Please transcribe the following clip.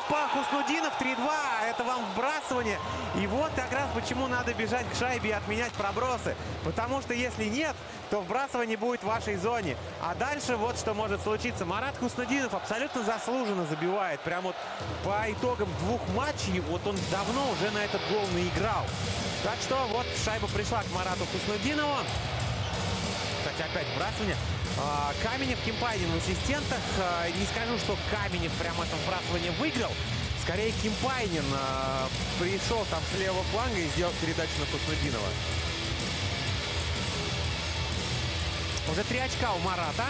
Хуснудинов 3-2. Это вам вбрасывание. И вот как раз почему надо бежать к шайбе и отменять пробросы. Потому что если нет, то вбрасывание будет в вашей зоне. А дальше вот что может случиться. Марат Хуснудинов абсолютно заслуженно забивает. Прям вот по итогам двух матчей, вот он давно уже на этот гол наиграл. Так что вот шайба пришла к Марату Хуснудинову. Кстати, опять вбрасывание. А, Каменев, Кимпайнин в ассистентах. А, Не скажу, что Каменев прям это вбрасывание выиграл. Скорее, Кимпайнин а, пришел там с левого фланга и сделал передачу на Хуснудинова. Уже три очка у Марата.